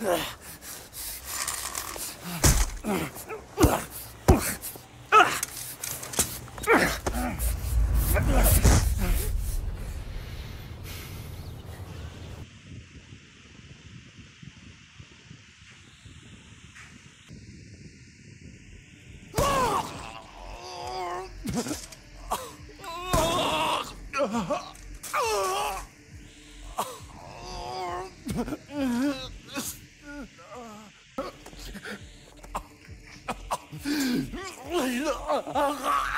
Ugh. ああ。